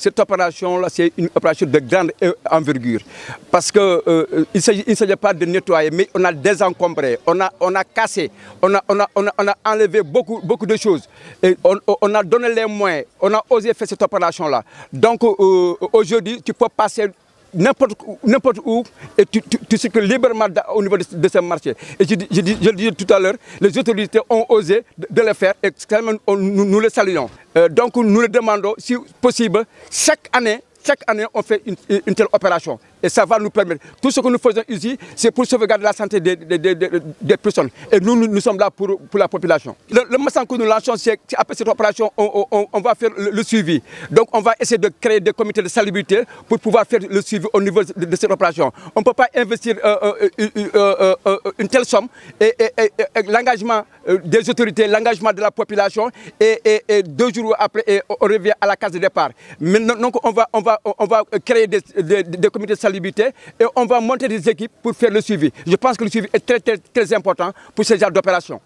Cette opération-là, c'est une opération de grande envergure. Parce qu'il euh, ne s'agit pas de nettoyer, mais on a désencombré, on a, cassé, on a, enlevé beaucoup, beaucoup de choses. Et on, a donné les moyens, on a osé faire cette opération-là. Donc euh, aujourd'hui, tu peux passer n'importe où et tu, tu, tu circules librement au niveau de, ce marché. Et je, je, je disais tout à l'heure, les autorités ont osé de, le faire et nous, nous, le saluons. Euh, donc nous le demandons, si possible, chaque année, chaque année, on fait une, une, telle opération. Et ça va nous permettre. Tout ce que nous faisons ici, c'est pour sauvegarder la santé des, des, des, des personnes. Et nous, nous, nous, sommes là pour, pour la population. Le, le message que nous lançons, c'est qu'après cette opération, on, on, on va faire le, suivi. Donc, on va essayer de créer des comités de salubrité pour pouvoir faire le suivi au niveau de, de cette opération. On ne peut pas investir euh, euh, euh, une telle somme et, l'engagement des autorités, l'engagement de la population et, deux jours après, on revient à la case de départ. Maintenant, donc, on va, on va, on va créer des, des comités de salubrité et on va monter des équipes pour faire le suivi. Je pense que le suivi est très, très, très important pour ce genre d'opération.